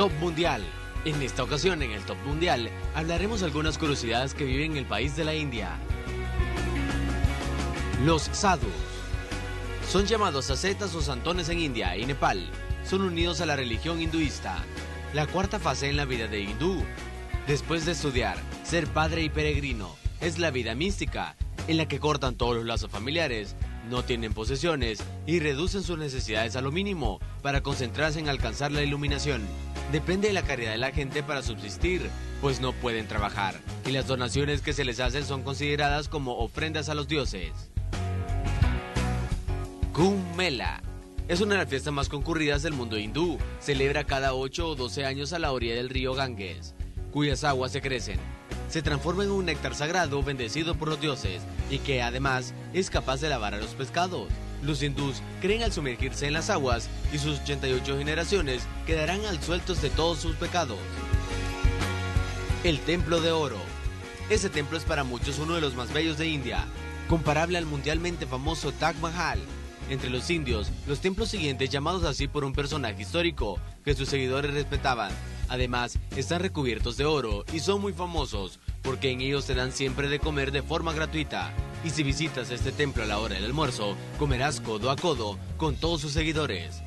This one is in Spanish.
Top Mundial. En esta ocasión, en el Top Mundial, hablaremos algunas curiosidades que viven en el país de la India. Los sadhus. Son llamados ascetas o santones en India y Nepal. Son unidos a la religión hinduista. La cuarta fase en la vida de hindú. Después de estudiar, ser padre y peregrino, es la vida mística, en la que cortan todos los lazos familiares, no tienen posesiones y reducen sus necesidades a lo mínimo para concentrarse en alcanzar la iluminación. Depende de la caridad de la gente para subsistir, pues no pueden trabajar, y las donaciones que se les hacen son consideradas como ofrendas a los dioses. Kumbh Mela es una de las fiestas más concurridas del mundo hindú. Celebra cada 8 o 12 años a la orilla del río Ganges, cuyas aguas se crecen. Se transforma en un néctar sagrado bendecido por los dioses y que además es capaz de lavar a los pescados. Los hindús creen al sumergirse en las aguas y sus 88 generaciones quedarán al sueltos de todos sus pecados. El Templo de Oro. Ese templo es para muchos uno de los más bellos de India, comparable al mundialmente famoso Taj Mahal. Entre los indios, los templos siguientes llamados así por un personaje histórico que sus seguidores respetaban. Además, están recubiertos de oro y son muy famosos porque en ellos te dan siempre de comer de forma gratuita. Y si visitas este templo a la hora del almuerzo, comerás codo a codo con todos sus seguidores.